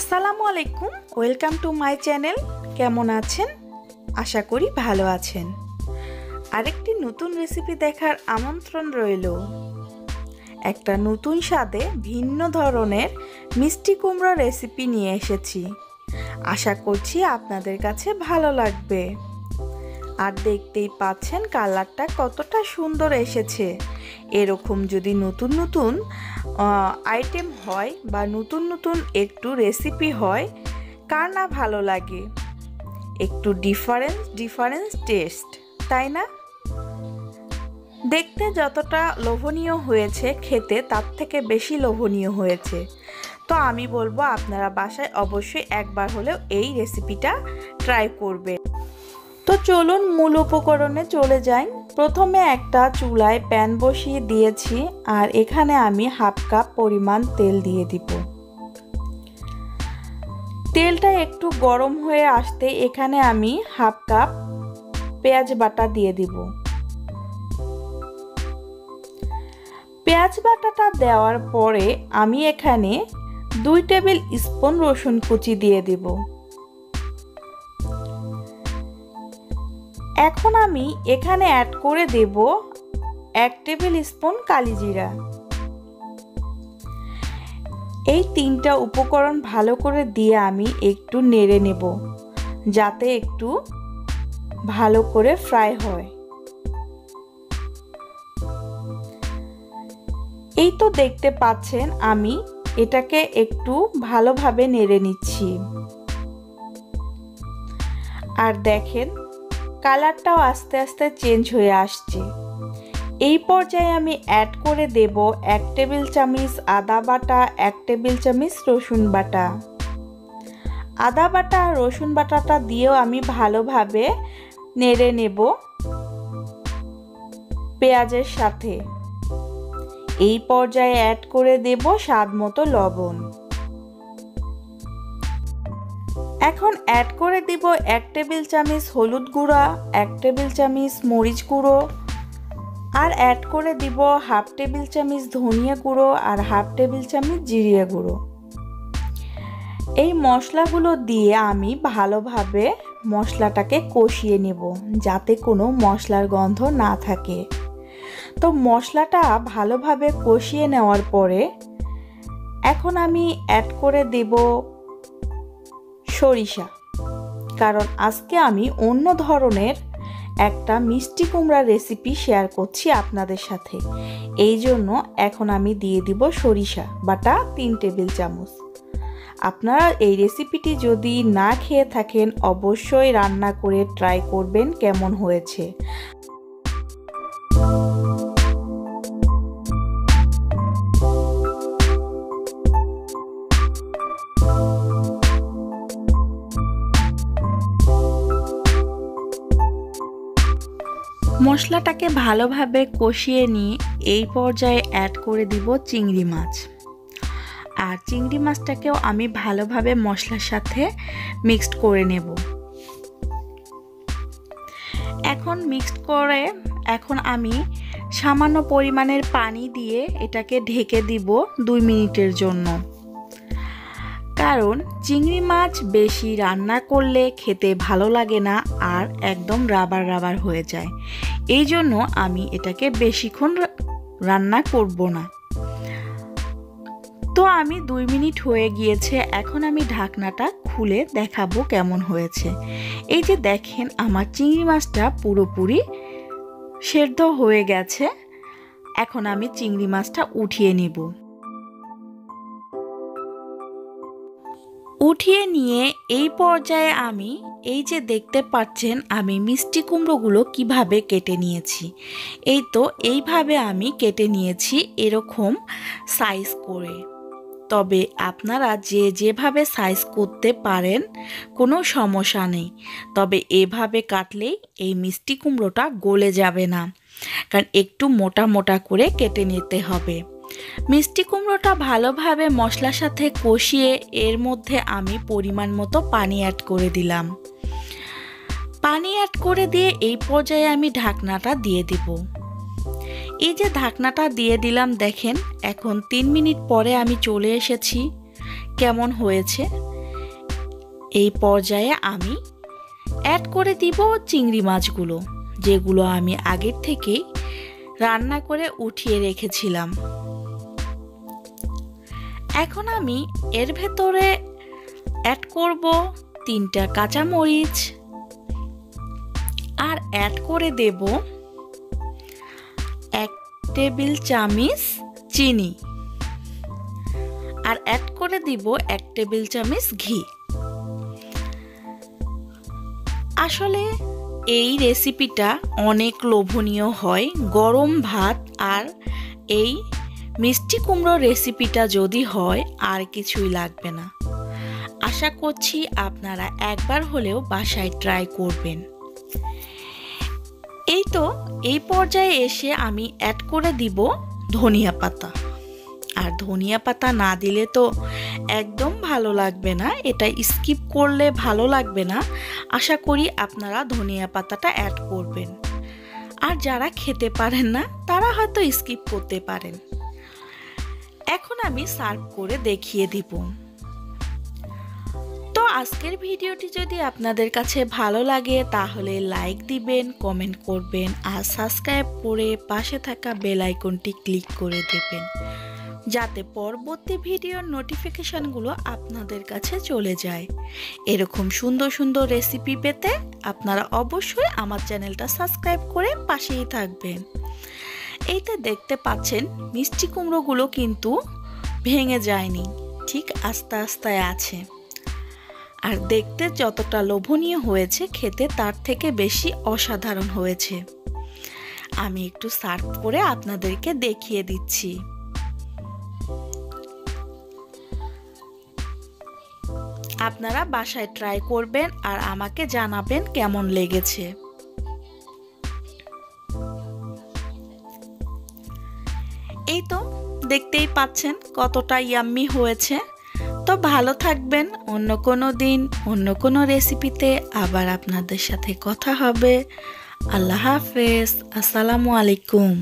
আসসালামু আলাইকুম, welcome to my channel, কেমন আছেন? আশা করি ভালো আছেন। আরেকটি নতুন রেসিপি দেখার আমন্ত্রণ রইল। একটা নতুন স্বাদে ভিন্ন ধরনের মিষ্টি কুমড়ো রেসিপি নিয়ে এসেছি। আশা করছি আপনাদের কাছে ভালো লাগবে। আর দেখতেই পাচ্ছেন কালারটা কতটা সুন্দর এসেছে। এরকম যদি নতুন নতুন আইটেম হয় বা নতুন নতুন একটু রেসিপি হয়, কার না ভালো লাগে? একটু ডিফারেন্স ডিফারেন্স টেস্ট তাই না? দেখতে যতটা লোভনীয় হয়েছে খেতে, তার থেকে বেশি লোভনীয় হয়েছে। তো আমি বলব আপনারা বাসায় অবশ্যই একবার হলেও এই রেসিপিটা ট্রাই করবে তো চলুন মূল উপকরণে চলে যাই। প্রথমে একটা চুলায় প্যান বসিয়ে দিয়েছি আর এখানে আমি হাফ কাপ পরিমাণ তেল দিয়ে দিব। তেলটা একটু গরম হয়ে আসতে এখানে আমি হাফ কাপ পেঁয়াজ বাটা দিয়ে দিব। পেঁয়াজ বাটাটা দেওয়ার পরে আমি এখানে দুই টেবিল স্পুন রসুন কুচি দিয়ে দিব। এখন আমি এখানে অ্যাড করে দেব এক টেবিল স্পুন কালিজিরা এই তিনটা উপকরণ ভালো করে দিয়ে আমি একটু নেড়ে নেব, যাতে একটু ভালো করে ফ্রাই হয়। এই তো দেখতে পাচ্ছেন আমি এটাকে একটু ভালোভাবে নেড়ে নিচ্ছি। আর দেখেন কালারটাও আস্তে আস্তে চেঞ্জ হয়ে আসছে। এই পর্যায়ে আমি অ্যাড করে দেব এক টেবিল চামচ আদা বাটা, এক টেবিল চামচ রসুন বাটা। আদা বাটা আর রসুন বাটাটা দিয়েও আমি ভালোভাবে নেড়ে নেব পেঁয়াজের সাথে। এই পর্যায়ে অ্যাড করে দেব স্বাদ মতো লবণ। এখন অ্যাড করে দিব এক টেবিল চামচ হলুদ গুঁড়া, এক টেবিল চামচ মরিচ গুঁড়ো আর অ্যাড করে দিব হাফ টেবিল চামচ ধনিয়া গুঁড়ো আর হাফ টেবিল চামচ জিরিয়া গুঁড়ো। এই মশলাগুলো দিয়ে আমি ভালোভাবে মশলাটাকে কষিয়ে নেব যাতে কোনো মশলার গন্ধ না থাকে। তো মশলাটা ভালোভাবে কষিয়ে নেওয়ার পরে এখন আমি অ্যাড করে দেব সরিষা। কারণ আজকে আমি অন্য ধরনের একটা মিষ্টি কুমড়া রেসিপি শেয়ার করছি আপনাদের সাথে। এই জন্য এখন আমি দিয়ে দিব সরিষা বাটা তিন টেবিল চামচ। আপনারা এই রেসিপিটি যদি না খেয়ে থাকেন, অবশ্যই রান্না করে ট্রাই করবেন কেমন হয়েছে। মশলাটাকে ভালোভাবে কষিয়ে নিয়ে এই পর্যায়ে অ্যাড করে দিব চিংড়ি মাছ। আর চিংড়ি মাছটাকেও আমি ভালোভাবে মশলার সাথে মিক্সড করে নেব। এখন মিক্সড করে এখন আমি সামান্য পরিমাণের পানি দিয়ে এটাকে ঢেকে দিব দুই মিনিটের জন্য। কারণ চিংড়ি মাছ বেশি রান্না করলে খেতে ভালো লাগে না আর একদম রাবার রাবার হয়ে যায়। এই জন্য আমি এটাকে বেশিক্ষণ রান্না করব না। তো আমি দুই মিনিট হয়ে গিয়েছে, এখন আমি ঢাকনাটা খুলে দেখাবো কেমন হয়েছে। এই যে দেখেন, আমার চিংড়ি মাছটা পুরোপুরি সেদ্ধ হয়ে গেছে। এখন আমি চিংড়ি মাছটা উঠিয়ে নিব। উঠিয়ে নিয়ে এই পর্যায়ে আমি, এই যে দেখতে পাচ্ছেন আমি মিষ্টি কুমড়োগুলো কীভাবে কেটে নিয়েছি। এই তো এইভাবে আমি কেটে নিয়েছি এরকম সাইজ করে। তবে আপনারা যে যেভাবে সাইজ করতে পারেন, কোনো সমস্যা নেই। তবে এভাবে কাটলেই এই মিষ্টি কুমড়োটা গলে যাবে না। কারণ একটু মোটা মোটা করে কেটে নিতে হবে। মিষ্টি কুমড়োটা ভালোভাবে মশলার সাথে কষিয়ে এর মধ্যে আমি পরিমাণ মতো পানি অ্যাড করে দিলাম। পানি অ্যাড করে দিয়ে এই পর্যায়ে আমি ঢাকনাটা দিয়ে দিব। এই যে ঢাকনাটা দিয়ে দিলাম দেখেন, এখন তিন মিনিট পরে আমি চলে এসেছি। কেমন হয়েছে? এই পর্যায়ে আমি অ্যাড করে দিব চিংড়ি মাছগুলো, যেগুলো আমি আগের থেকেই রান্না করে উঠিয়ে রেখেছিলাম। এখন আমি এর ভেতরে অ্যাড করব তিনটা কাঁচামরিচ আর অ্যাড করে দেব এক টেবিল চামিচ চিনি। আর অ্যাড করে দিব এক টেবিল চামচ ঘি। আসলে এই রেসিপিটা অনেক লোভনীয় হয় গরম ভাত আর এই মিষ্টি কুমড়োর রেসিপিটা যদি হয়, আর কিছুই লাগবে না। আশা করছি আপনারা একবার হলেও বাসায় ট্রাই করবেন। এই তো, এই পর্যায়ে এসে আমি অ্যাড করে দিব ধনিয়া পাতা। আর ধনিয়া পাতা না দিলে তো একদম ভালো লাগবে না, এটা স্কিপ করলে ভালো লাগবে না। আশা করি আপনারা ধনিয়া পাতাটা অ্যাড করবেন। আর যারা খেতে পারেন না, তারা হয়তো স্কিপ করতে পারেন। এখন আমি সার্ভ করে দেখিয়ে দিব। তো আজকের ভিডিওটি যদি আপনাদের কাছে ভালো লাগে, তাহলে লাইক দিবেন কমেন্ট করবেন, আর সাবস্ক্রাইব করে পাশে থাকা বেল আইকনটি ক্লিক করে দেবেন। যাতে পরবর্তী ভিডিওর নোটিফিকেশানগুলো আপনাদের কাছে চলে যায়। এরকম সুন্দর সুন্দর রেসিপি পেতে আপনারা অবশ্যই আমার চ্যানেলটা সাবস্ক্রাইব করে পাশেই থাকবেন। এইতে দেখতে পাচ্ছেন, মিষ্টি কুমড়োগুলো কিন্তু ভেঙে যায়নি, ঠিক আস্তে আস্তে আছে। আর দেখতে যতটা লোভনীয় হয়েছে, খেতে তার থেকে বেশি অসাধারণ হয়েছে। আমি একটু সার্ভ করে আপনাদেরকে দেখিয়ে দিচ্ছি। আপনারা বাসায় ট্রাই করবেন আর আমাকে জানাবেন কেমন লেগেছে। দেখতেই পাচ্ছেন কতটা ইয়াম্মি হয়েছে। তো ভালো থাকবেন, অন্য কোনো দিন, অন্য কোনো রেসিপিতে আবার আপনাদের সাথে কথা হবে। আল্লাহ হাফেজ, আসসালামু আলাইকুম।